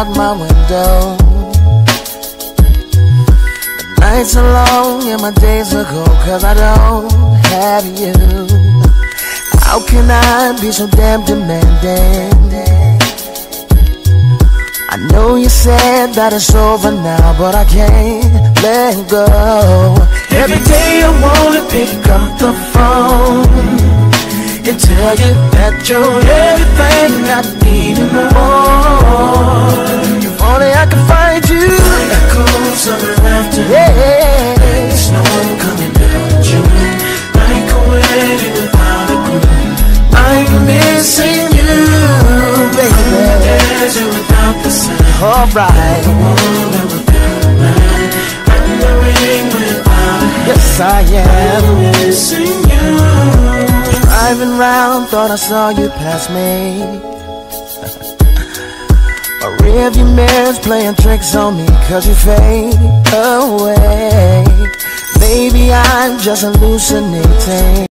out my window. The nights are long and my days are cold cause I don't have you. How can I be so damn demanding? I know you said that it's over now, but I can't let go. Every day I wanna pick up the phone and tell you that you're everything I need a Yes, I am. Driving round, thought I saw you pass me. My rearview mirror's playing tricks on me cause you fade away. Maybe I'm just hallucinating.